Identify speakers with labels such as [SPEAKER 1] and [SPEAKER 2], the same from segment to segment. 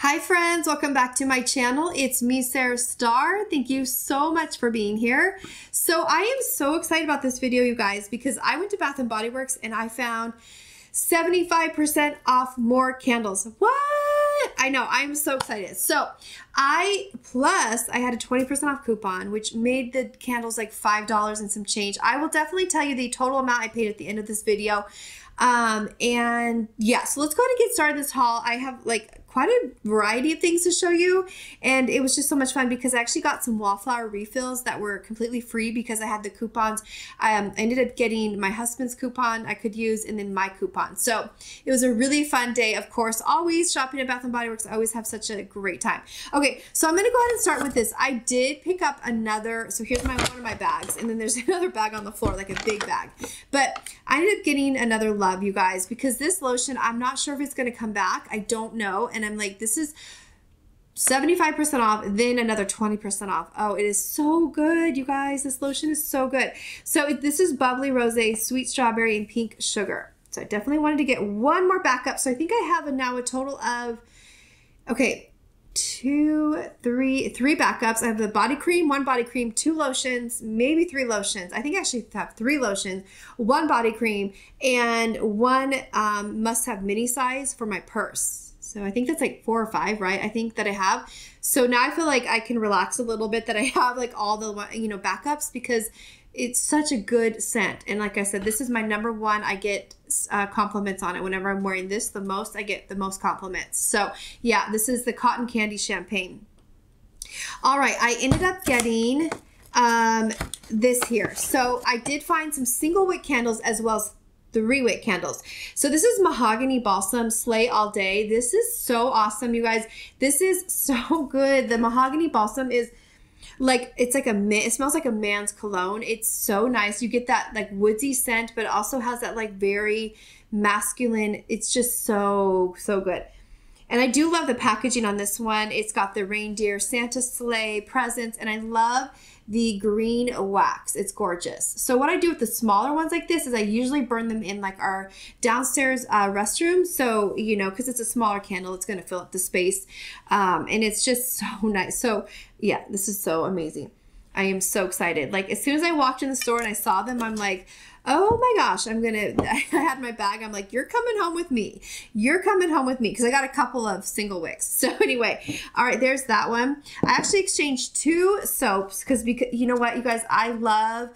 [SPEAKER 1] Hi friends, welcome back to my channel. It's me, Sara Starr. Thank you so much for being here. So I am so excited about this video, you guys, because I went to Bath & Body Works and I found 75% off more candles. What? I know, I'm so excited. So I, plus I had a 20% off coupon, which made the candles like $5 and some change. I will definitely tell you the total amount I paid at the end of this video. Um, and yeah, so let's go ahead and get started this haul. I have like quite a variety of things to show you. And it was just so much fun because I actually got some wallflower refills that were completely free because I had the coupons. Um, I ended up getting my husband's coupon I could use and then my coupon. So it was a really fun day. Of course, always shopping at Bath & Body Works. I always have such a great time. Okay, so I'm going to go ahead and start with this. I did pick up another, so here's my one of my bags. And then there's another bag on the floor, like a big bag. But I ended up getting another love, you guys, because this lotion, I'm not sure if it's going to come back. I don't know and I'm like, this is 75% off, then another 20% off. Oh, it is so good, you guys. This lotion is so good. So this is Bubbly Rose, Sweet Strawberry, and Pink Sugar. So I definitely wanted to get one more backup. So I think I have a, now a total of, okay, two, three, three backups. I have the body cream, one body cream, two lotions, maybe three lotions. I think I actually have three lotions, one body cream, and one um, must-have mini size for my purse. So I think that's like four or five, right? I think that I have. So now I feel like I can relax a little bit that I have like all the, you know, backups because it's such a good scent. And like I said, this is my number one. I get uh, compliments on it. Whenever I'm wearing this the most, I get the most compliments. So yeah, this is the Cotton Candy Champagne. All right, I ended up getting um, this here. So I did find some single wick candles as well as three wick candles. So this is Mahogany Balsam Slay All Day. This is so awesome, you guys. This is so good. The Mahogany Balsam is like it's like a it smells like a man's cologne. It's so nice. You get that like woodsy scent, but also has that like very masculine. It's just so so good. And I do love the packaging on this one. It's got the reindeer Santa sleigh presents, and I love the green wax. It's gorgeous. So what I do with the smaller ones like this is I usually burn them in like our downstairs uh, restroom. So, you know, because it's a smaller candle, it's going to fill up the space. Um, and it's just so nice. So yeah, this is so amazing. I am so excited. Like as soon as I walked in the store and I saw them, I'm like, oh my gosh, I'm gonna, I had my bag. I'm like, you're coming home with me. You're coming home with me because I got a couple of single wicks. So anyway, all right, there's that one. I actually exchanged two soaps because, because you know what, you guys, I love,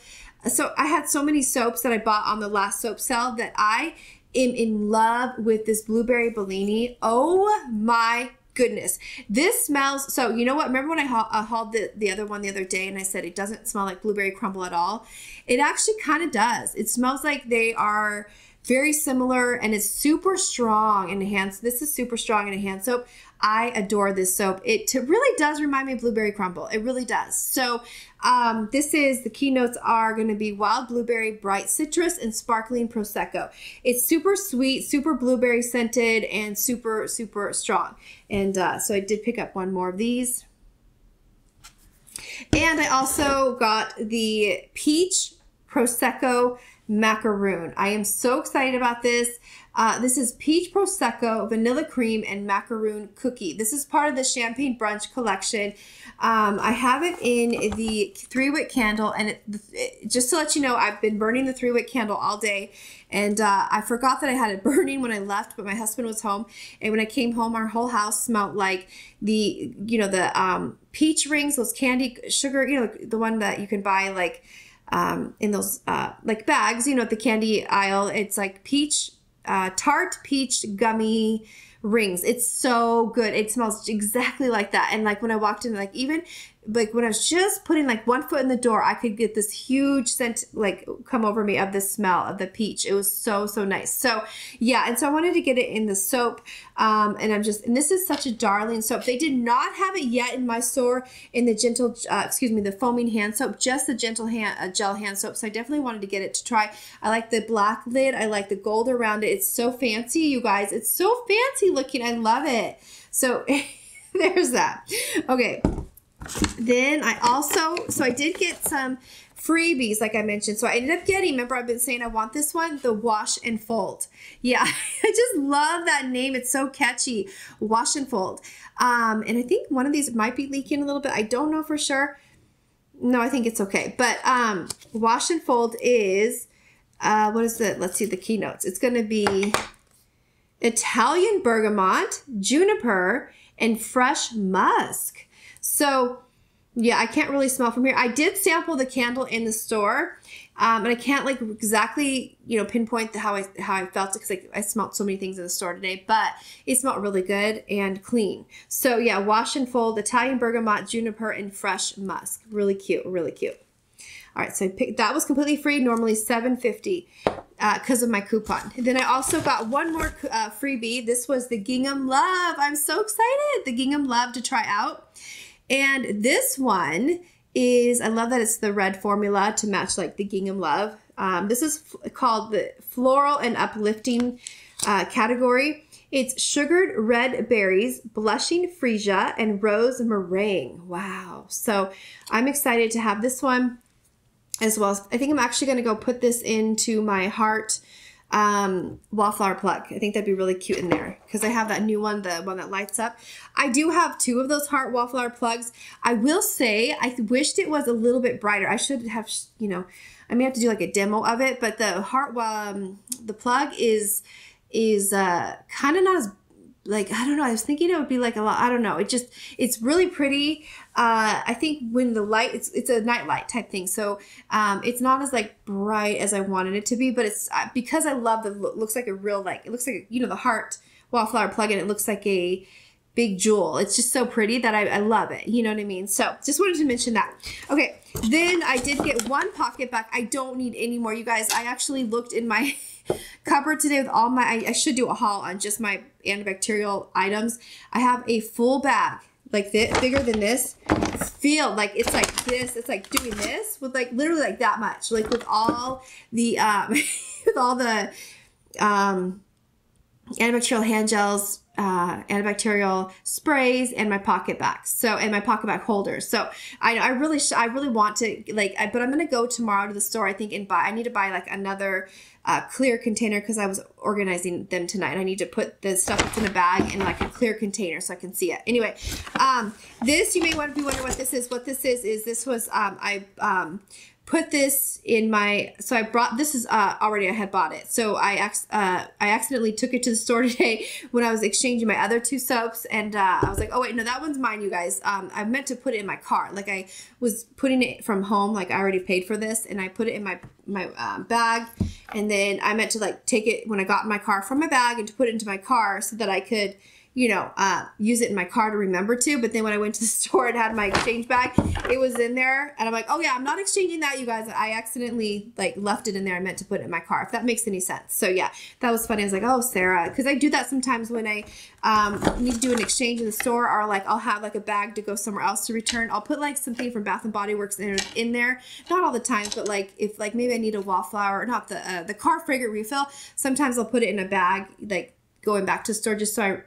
[SPEAKER 1] so I had so many soaps that I bought on the last soap sale that I am in love with this Blueberry Bellini. Oh my goodness. This smells, so you know what? Remember when I uh, hauled the, the other one the other day and I said it doesn't smell like blueberry crumble at all? It actually kind of does. It smells like they are very similar and it's super strong in hand. This is super strong in a hand soap. I adore this soap. It really does remind me of blueberry crumble. It really does. So um, this is, the keynotes are going to be wild blueberry, bright citrus, and sparkling prosecco. It's super sweet, super blueberry scented, and super, super strong. And uh, so I did pick up one more of these. And I also got the peach prosecco macaroon. I am so excited about this. Uh, this is peach prosecco, vanilla cream, and macaroon cookie. This is part of the champagne brunch collection. Um, I have it in the three wick candle, and it, it, just to let you know, I've been burning the three wick candle all day, and uh, I forgot that I had it burning when I left, but my husband was home, and when I came home, our whole house smelled like the you know the um, peach rings, those candy sugar, you know the one that you can buy like um, in those uh, like bags, you know, at the candy aisle. It's like peach, uh, tart peach gummy rings. It's so good. It smells exactly like that. And like when I walked in, like even like when I was just putting like one foot in the door, I could get this huge scent like come over me of the smell of the peach. It was so, so nice. So yeah. And so I wanted to get it in the soap. Um, and I'm just, and this is such a darling soap. They did not have it yet in my store in the gentle, uh, excuse me, the foaming hand soap, just the gentle hand, uh, gel hand soap. So I definitely wanted to get it to try. I like the black lid. I like the gold around it. It's so fancy, you guys. It's so fancy looking. I love it. So there's that. Okay. Then I also, so I did get some freebies, like I mentioned. So I ended up getting, remember, I've been saying I want this one, the Wash and Fold. Yeah, I just love that name. It's so catchy. Wash and Fold. Um, and I think one of these might be leaking a little bit. I don't know for sure. No, I think it's okay. But um, Wash and Fold is, uh, what is it? Let's see the keynotes. It's going to be Italian bergamot, juniper, and fresh musk. So yeah, I can't really smell from here. I did sample the candle in the store, um, and I can't like exactly you know pinpoint the, how I how I felt it because I, I smelled so many things in the store today, but it smelled really good and clean. So yeah, wash and fold Italian bergamot, juniper, and fresh musk. Really cute, really cute. All right, so that was completely free, normally seven fifty because uh, of my coupon. And then I also got one more uh, freebie. This was the Gingham Love. I'm so excited. The Gingham Love to try out. And this one is, I love that it's the red formula to match like the gingham love. Um, this is called the floral and uplifting uh, category. It's sugared red berries, blushing freesia, and rose meringue. Wow. So I'm excited to have this one as well. I think I'm actually going to go put this into my heart um, wallflower plug. I think that'd be really cute in there because I have that new one, the one that lights up. I do have two of those heart wallflower plugs. I will say I wished it was a little bit brighter. I should have, you know, I may have to do like a demo of it, but the heart, um, the plug is is uh, kind of not as like I don't know. I was thinking it would be like a lot. I don't know. It just it's really pretty. Uh, I think when the light it's it's a night light type thing, so um, it's not as like bright as I wanted it to be. But it's uh, because I love the looks like a real like it looks like you know the heart wallflower plug-in. It looks like a big jewel. It's just so pretty that I, I love it. You know what I mean? So just wanted to mention that. Okay, then I did get one PocketBac. I don't need any more, you guys. I actually looked in my cupboard today with all my, I, I should do a haul on just my antibacterial items. I have a full bag like this, bigger than this, feel like it's like this. It's like doing this with like literally like that much, like with all the um, with all the um, antibacterial hand gels, uh, antibacterial sprays and my PocketBacs. So and my PocketBac holders. So I I really I really want to like I, but I'm gonna go tomorrow to the store I think and buy I need to buy like another uh, clear container because I was organizing them tonight. I need to put the stuff that's in a bag in like a clear container so I can see it. Anyway, um, this you may want to be wondering what this is. What this is is this was um, I um, put this in my so I brought this is uh, already I had bought it. So I uh, I accidentally took it to the store today when I was exchanging my other two soaps and uh, I was like oh wait no that one's mine you guys. Um, I meant to put it in my car. Like I was putting it from home like I already paid for this and I put it in my my um, bag. And then I meant to like take it when I got in my car from my bag and to put it into my car so that I could you know, uh, use it in my car to remember to. But then when I went to the store and had my exchange bag, it was in there. And I'm like, oh yeah, I'm not exchanging that, you guys. I accidentally like left it in there. I meant to put it in my car, if that makes any sense. So yeah, that was funny. I was like, oh, Sara, because I do that sometimes when I um, need to do an exchange in the store or like I'll have like a bag to go somewhere else to return. I'll put like something from Bath and Body Works in, in there. Not all the time, but like if like maybe I need a wallflower, not the, uh, the car fragrant refill, sometimes I'll put it in a bag, like going back to store just so I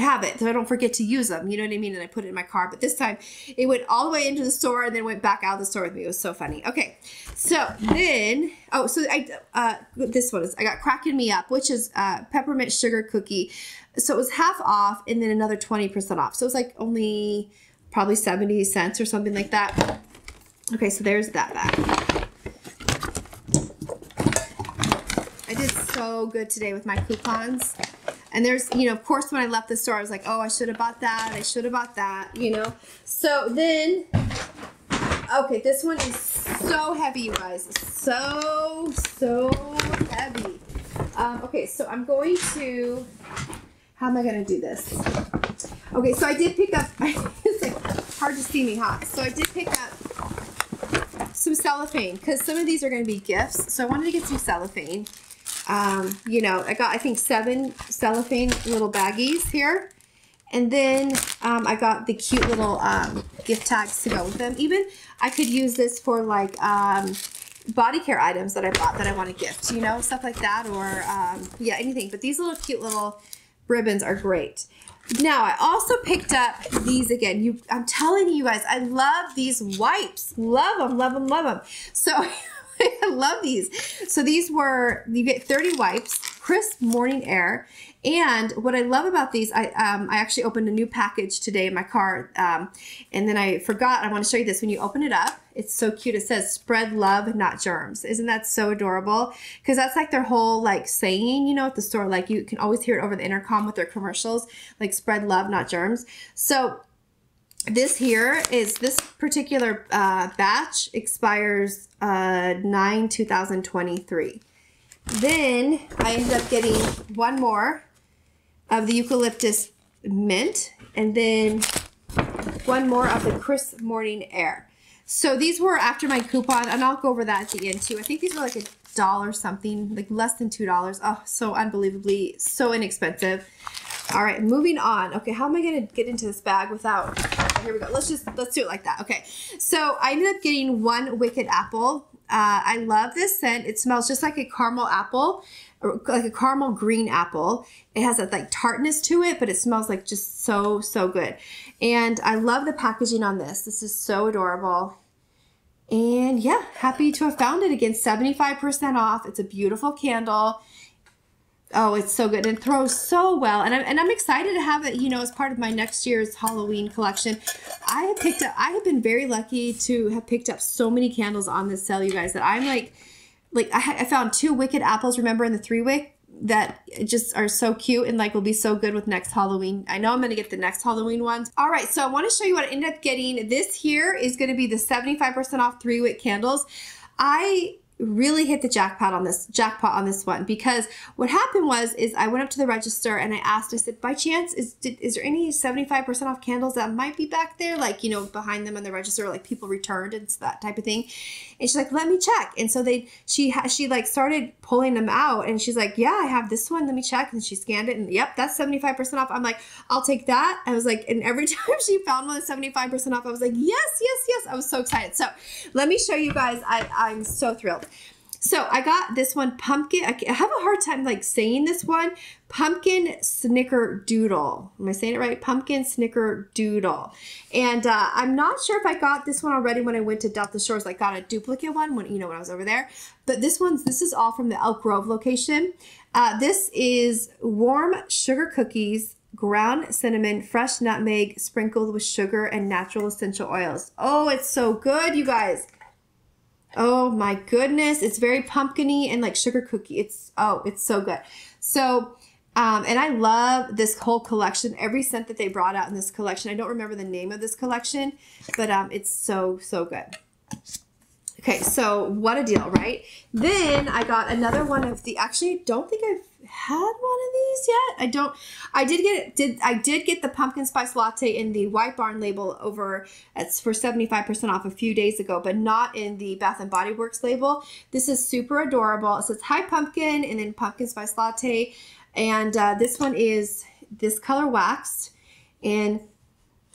[SPEAKER 1] have it so I don't forget to use them. You know what I mean? And I put it in my car. But this time it went all the way into the store and then went back out of the store with me. It was so funny. Okay. So then, oh, so I, uh, this one is, I got Cracking Me Up, which is uh, peppermint sugar cookie. So it was half off and then another 20% off. So it was like only probably 70 cents or something like that. Okay. So there's that bag. I did so good today with my coupons. And there's, you know, of course, when I left the store, I was like, oh, I should have bought that. I should have bought that, you know. So then, okay, this one is so heavy, you guys. So, so heavy. Um, okay, so I'm going to, how am I going to do this? Okay, so I did pick up, it's like hard to see me, huh? So I did pick up some cellophane because some of these are going to be gifts. So I wanted to get some cellophane. Um, you know, I got, I think, seven cellophane little baggies here. And then um, I got the cute little um, gift tags to go with them. Even I could use this for like um, body care items that I bought that I want to gift, you know, stuff like that. Or, um, yeah, anything. But these little cute little ribbons are great. Now I also picked up these again. You, I'm telling you guys, I love these wipes. Love them, love them, love them. So I love these. So these were you get 30 wipes, crisp morning air. And what I love about these, I um, I actually opened a new package today in my car, um, and then I forgot. I want to show you this. When you open it up, it's so cute. It says "Spread love, not germs." Isn't that so adorable? Because that's like their whole like saying, you know, at the store. Like you can always hear it over the intercom with their commercials, like "Spread love, not germs." So this here is this particular uh, batch expires uh, 9 2023 then i ended up getting one more of the eucalyptus mint and then one more of the crisp morning air. So these were after my coupon, and I'll go over that at the end too. I think these were like a dollar something, like less than two dollars. Oh, so unbelievably so inexpensive. All right, moving on. Okay, how am I gonna get into this bag without? Okay, here we go. Let's just let's do it like that. Okay, so I ended up getting one wicked apple. Uh, I love this scent. It smells just like a caramel apple like a caramel green apple. It has that like tartness to it, but it smells like just so, so good. And I love the packaging on this. This is so adorable. And yeah, happy to have found it again. 75% off. It's a beautiful candle. Oh, it's so good and throws so well. And I'm, and I'm excited to have it, you know, as part of my next year's Halloween collection. I have picked up, I have been very lucky to have picked up so many candles on this sale, you guys, that I'm like, like I, I found two wicked apples, remember in the three wick that just are so cute and like will be so good with next Halloween. I know I'm going to get the next Halloween ones. All right, so I want to show you what I ended up getting. This here is going to be the 75% off three wick candles. I really hit the jackpot on this jackpot on this one because what happened was is I went up to the register and I asked I said by chance is did, is there any 75% off candles that might be back there? Like you know behind them on the register like people returned and that type of thing. And she's like let me check. And so they she she like started pulling them out and she's like yeah I have this one let me check. And she scanned it and yep that's 75% off. I'm like I'll take that. I was like and every time she found one at 75% off I was like yes yes yes. I was so excited. So let me show you guys I I'm so thrilled so I got this one pumpkin. I have a hard time like saying this one. Pumpkin snickerdoodle. Am I saying it right? Pumpkin snickerdoodle. And uh, I'm not sure if I got this one already when I went to Delta Shores. I got a duplicate one when you know when I was over there. But this one's this is all from the Elk Grove location. Uh, this is warm sugar cookies ground cinnamon, fresh nutmeg sprinkled with sugar and natural essential oils. Oh, it's so good, you guys. Oh my goodness. It's very pumpkiny and like sugar cookie. It's, oh, it's so good. So, um, and I love this whole collection. Every scent that they brought out in this collection. I don't remember the name of this collection, but um, it's so, so good. Okay, so what a deal, right? Then I got another one of the, actually don't think I've had one of these yet. I don't. I did get did I did get the pumpkin spice latte in the White Barn label over it's for 75% off a few days ago, but not in the Bath and Body Works label. This is super adorable. It says hi pumpkin and then pumpkin spice latte. And uh, this one is this color waxed and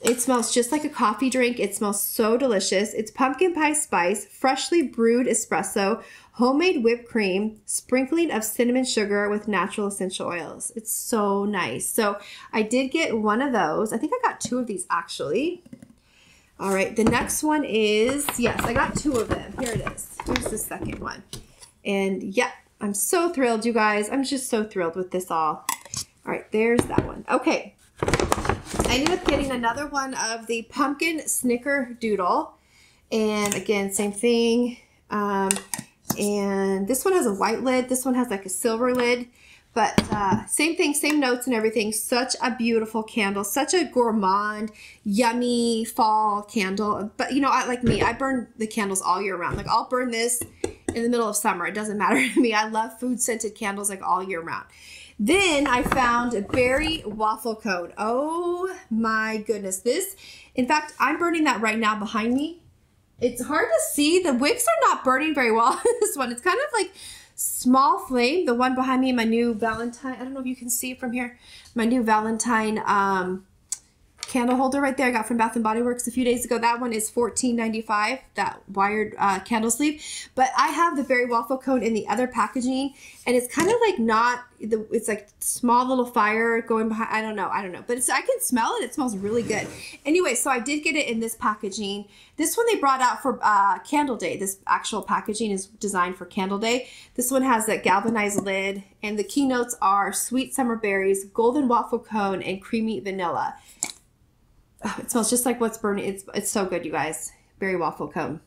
[SPEAKER 1] it smells just like a coffee drink. It smells so delicious. It's pumpkin pie spice, freshly brewed espresso, homemade whipped cream, sprinkling of cinnamon sugar with natural essential oils. It's so nice. So I did get one of those. I think I got two of these actually. All right, the next one is, yes, I got two of them. Here it is. Here's the second one. And yeah, I'm so thrilled, you guys. I'm just so thrilled with this all. All right, there's that one. Okay. I ended up getting another one of the pumpkin snicker doodle. And again, same thing. Um, and this one has a white lid. This one has like a silver lid. But uh, same thing, same notes and everything. Such a beautiful candle. Such a gourmand, yummy fall candle. But you know, I, like me, I burn the candles all year round. Like I'll burn this in the middle of summer. It doesn't matter to me. I love food scented candles like all year round. Then I found a berry waffle cone. Oh my goodness. This, in fact, I'm burning that right now behind me. It's hard to see. The wicks are not burning very well this one. It's kind of like small flame. The one behind me, my new Valentine. I don't know if you can see it from here. My new Valentine um, candle holder right there I got from Bath and Body Works a few days ago. That one is $14.95, that wired uh, candle sleeve. But I have the berry waffle cone in the other packaging, and it's kind of like not, the it's like small little fire going behind. I don't know. I don't know. But I can smell it. It smells really good. Anyway, so I did get it in this packaging. This one they brought out for uh, Candle Day. This actual packaging is designed for Candle Day. This one has that galvanized lid, and the keynotes are sweet summer berries, golden waffle cone, and creamy vanilla. Oh, it smells just like what's burning. It's it's so good, you guys. Berry waffle cone.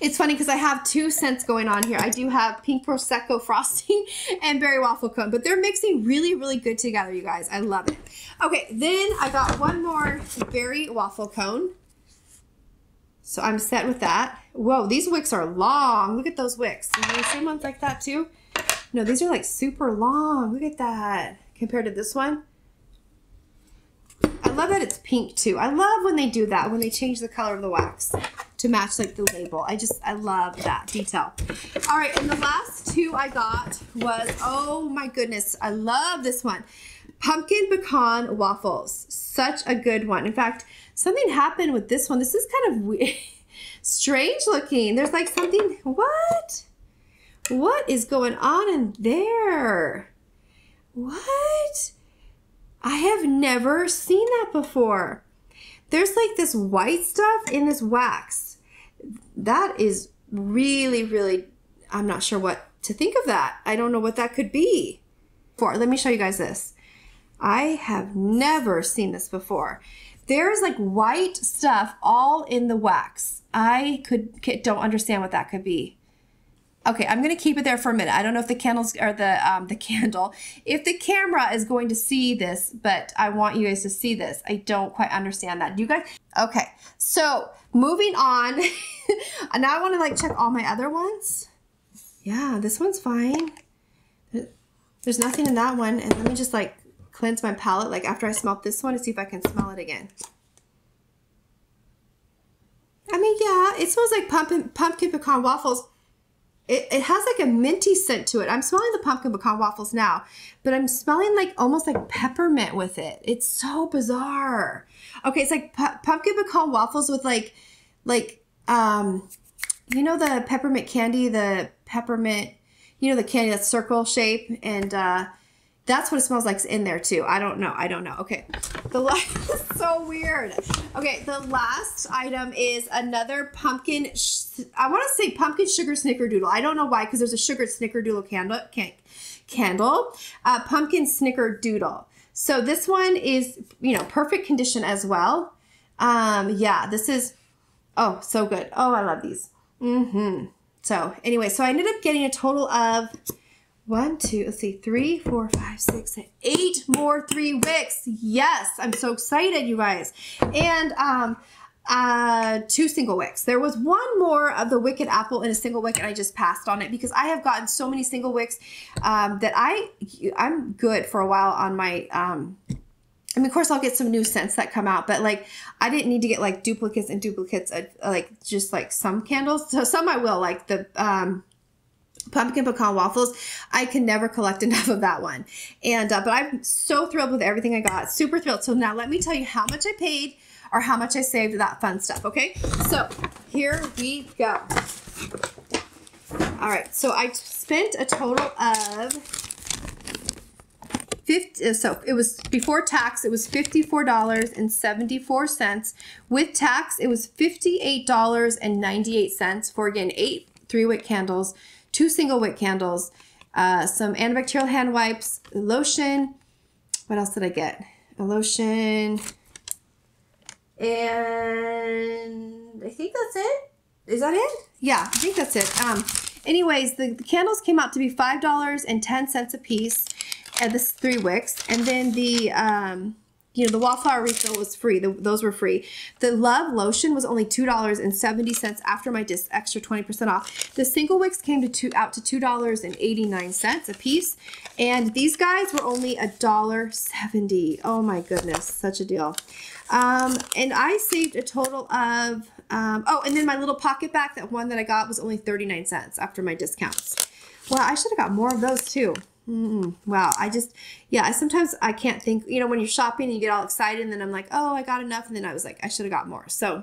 [SPEAKER 1] It's funny because I have two scents going on here. I do have pink prosecco frosting and berry waffle cone, but they're mixing really, really good together, you guys. I love it. Okay, then I got one more berry waffle cone. So I'm set with that. Whoa, these wicks are long. Look at those wicks. You some ones like that too. No, these are like super long. Look at that compared to this one. I love that it's pink too. I love when they do that, when they change the color of the wax to match like the label. I just, I love that detail. All right, and the last two I got was, oh my goodness, I love this one. Pumpkin pecan waffles. Such a good one. In fact, something happened with this one. This is kind of weird, strange looking. There's like something, what? What is going on in there? What? I have never seen that before. There's like this white stuff in this wax. That is really, really, I'm not sure what to think of that. I don't know what that could be. For let me show you guys this. I have never seen this before. There's like white stuff all in the wax. I could don't understand what that could be. Okay, I'm gonna keep it there for a minute. I don't know if the candles or the um, the candle, if the camera is going to see this, but I want you guys to see this. I don't quite understand that. Do you guys? Okay, so moving on. now I want to like check all my other ones. Yeah, this one's fine. There's nothing in that one, and let me just like cleanse my palate. Like after I smelled this one, to see if I can smell it again. I mean, yeah, it smells like pumpkin pumpkin pecan waffles it, it has like a minty scent to it. I'm smelling the pumpkin pecan waffles now, but I'm smelling like almost like peppermint with it. It's so bizarre. Okay, it's like pu pumpkin pecan waffles with like, like, um, you know the peppermint candy, the peppermint, you know the candy that's circle shape, and uh, that's what it smells like in there too. I don't know. I don't know. Okay. The last so weird. Okay, the last item is another pumpkin. I want to say pumpkin sugar snickerdoodle. I don't know why because there's a sugar snickerdoodle candle. Can, candle. Uh, pumpkin snickerdoodle. So this one is you know perfect condition as well. Um, yeah, this is oh so good. Oh, I love these. Mm-hmm. So anyway, so I ended up getting a total of one, two, let's see, three, four, five, six, seven, eight more three wicks. Yes, I'm so excited, you guys. And um, uh, two single wicks. There was one more of the Wicked Apple in a single wick, and I just passed on it because I have gotten so many single wicks um, that I I'm good for a while on my. Um, I mean, of course, I'll get some new scents that come out, but like, I didn't need to get like duplicates and duplicates, of, like just like some candles. So some I will, like the um, pumpkin pecan waffles i can never collect enough of that one. And uh, but i'm so thrilled with everything i got super thrilled. So now let me tell you how much i paid or how much i saved that fun stuff okay? So here we go. All right so i spent a total of 50 uh, so it was before tax it was $54.74 with tax it was $58.98 for again eight three wick candles two single wick candles, uh, some antibacterial hand wipes, lotion. What else did I get? A lotion. And I think that's it. Is that it? Yeah, I think that's it. Um, anyways, the, the candles came out to be $5.10 a piece And this three wicks. And then the, um, you know, the wallflower refill was free. The, those were free. The Love lotion was only $2.70 after my dis extra 20% off. The single wicks came to two, out to $2.89 a piece. And these guys were only $1.70. Oh my goodness, such a deal. Um, and I saved a total of, um, oh, and then my little PocketBac, that one that I got was only 39 cents after my discounts. Well, I should have got more of those too. Mm, wow. I just, yeah, sometimes I can't think, you know, when you're shopping and you get all excited and then I'm like, oh, I got enough. And then I was like, I should have got more. So,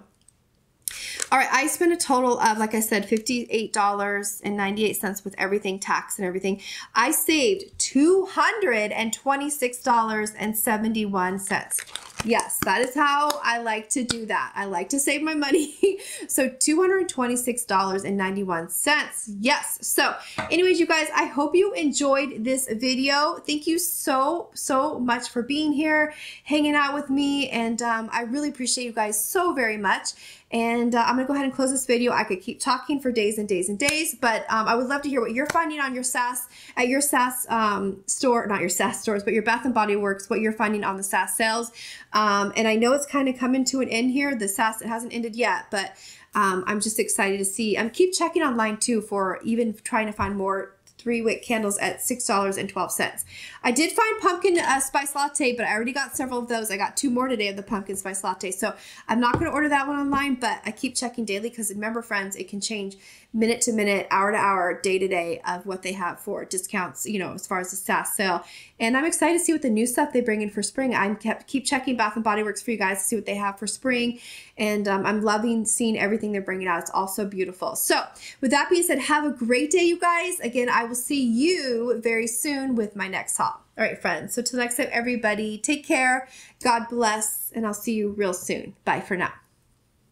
[SPEAKER 1] all right, I spent a total of, like I said, $58.98 with everything, tax and everything. I saved $226.71. Yes, that is how I like to do that. I like to save my money. so $226.91. Yes. So anyways, you guys, I hope you enjoyed this video. Thank you so, so much for being here, hanging out with me. And um, I really appreciate you guys so very much. And uh, I'm to go ahead and close this video. I could keep talking for days and days and days, but um, I would love to hear what you're finding on your SAS, at your SAS um, store, not your SAS stores, but your Bath & Body Works, what you're finding on the SAS sales. Um, and I know it's kind of coming to an end here. The SAS, it hasn't ended yet, but um, I'm just excited to see. I'm keep checking online too for even trying to find more three wick candles at $6.12. I did find pumpkin uh, spice latte, but I already got several of those. I got two more today of the pumpkin spice latte. So I'm not going to order that one online, but I keep checking daily because remember, friends, it can change minute to minute, hour to hour, day to day of what they have for discounts, you know, as far as the SAS sale. And I'm excited to see what the new stuff they bring in for spring. I'm kept keep checking Bath and Body Works for you guys to see what they have for spring. And um, I'm loving seeing everything they're bringing out. It's all so beautiful. So with that being said, have a great day, you guys. Again, I will see you very soon with my next haul. All right, friends. So till next time, everybody, take care. God bless, and I'll see you real soon. Bye for now.